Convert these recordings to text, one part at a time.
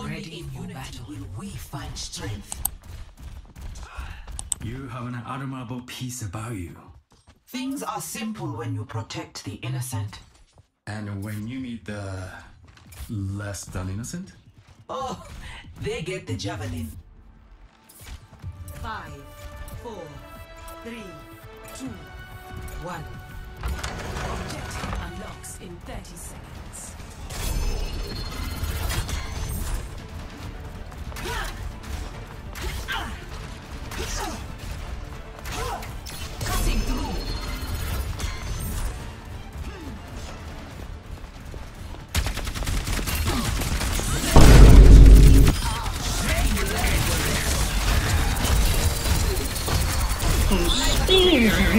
Ready for battle. Will we find strength? You have an admirable piece about you. Things are simple when you protect the innocent. And when you meet the less than innocent? Oh, they get the javelin. Five, four, three, two, one. Objective unlocks in 30 seconds.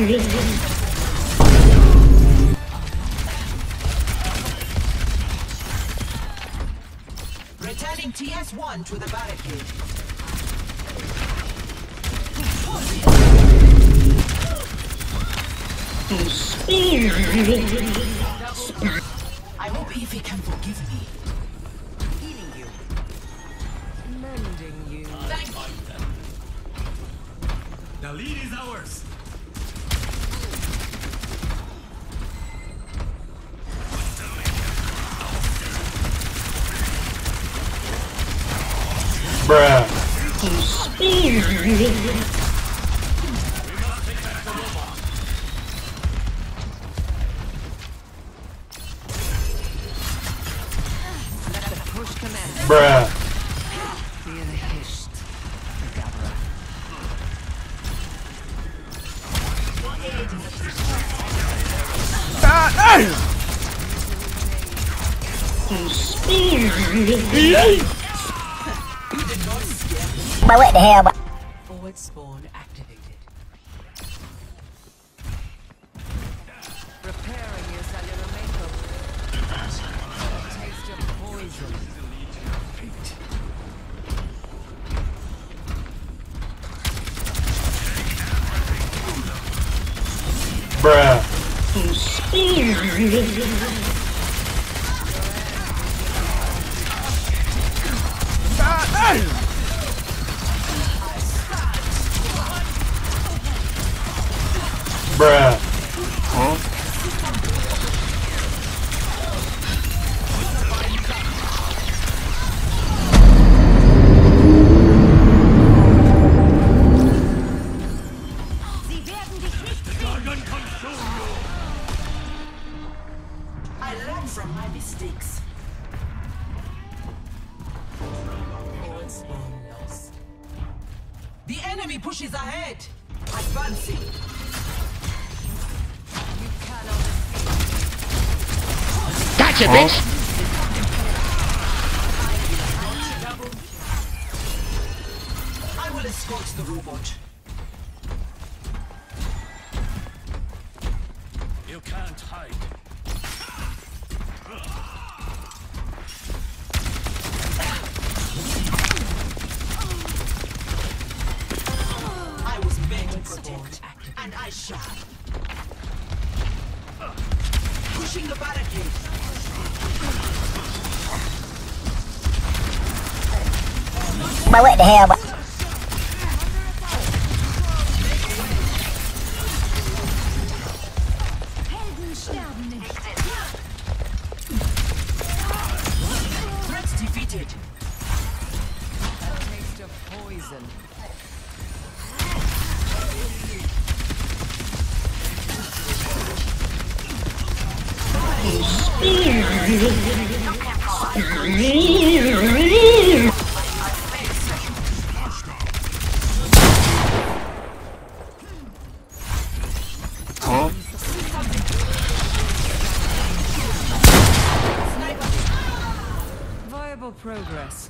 Cutting Returning TS1 to the barricade. I hope Efi can forgive me. Healing you. Mending you. Thank you. The lead is ours! Bruh. Let the push commence. Bruh. Ah, the Hisht. Gabra. But what the hell? Forward spawn activated. Preparing your cellular makeup. Taste of poison. Bruh. Ah, Bruh. Enemy pushes ahead. Advancing. You cannot Gotcha, bitch. I will escort the robot. You can't hide. Protect, and I. Pushing the barricade. What the hell? Viable progress.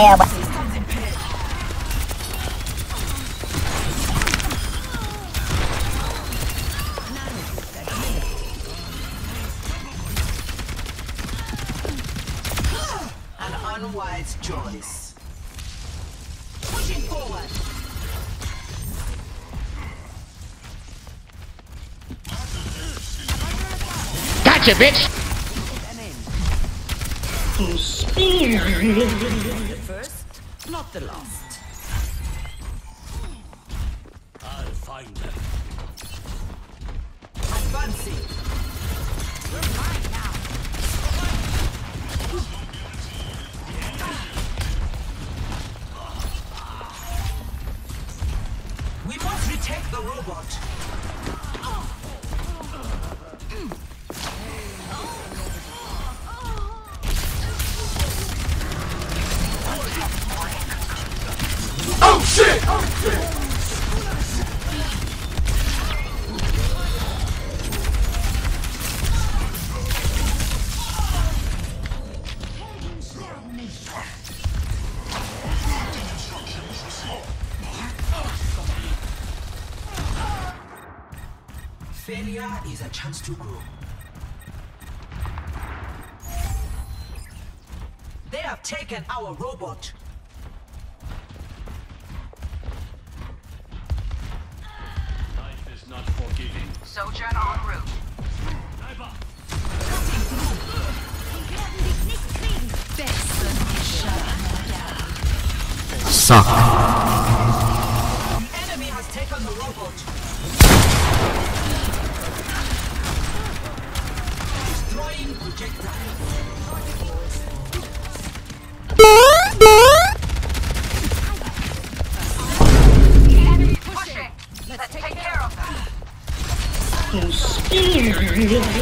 hell? boy? An unwise choice. Pushing forward. Gotcha, bitch. First, not the last. I'll find them. Advancing. We must retake the robot. Is a chance to grow. They have taken our robot. Life is not forgiving. Sojourn en route. Suck.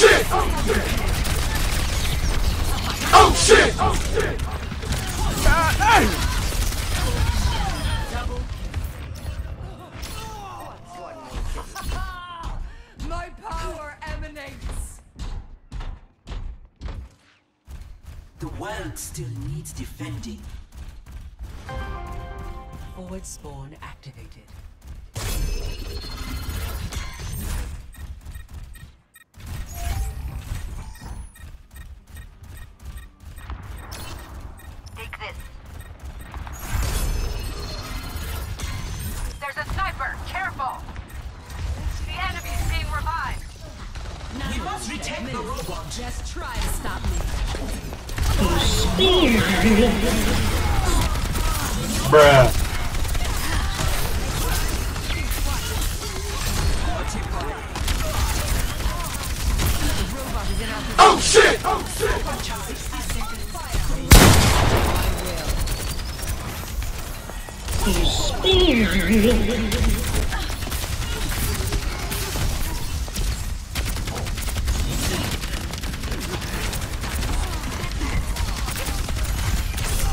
Oh shit! Oh shit! Oh shit! My power emanates. The world still needs defending. Forward spawn activated. Just try to stop me. Bruh.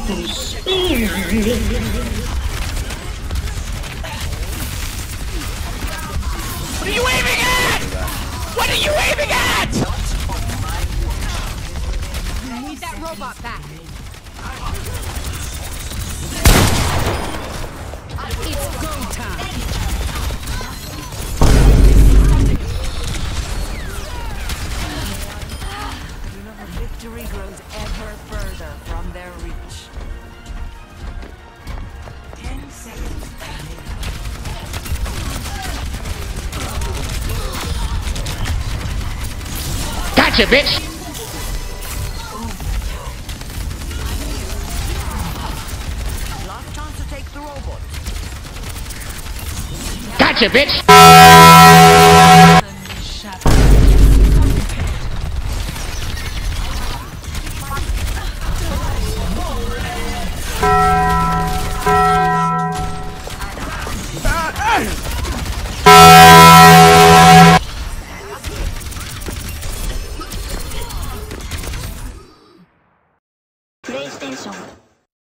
What are you aiming at? What are you aiming at? I need that robot back. Gotcha, bitch! Gotcha, bitch!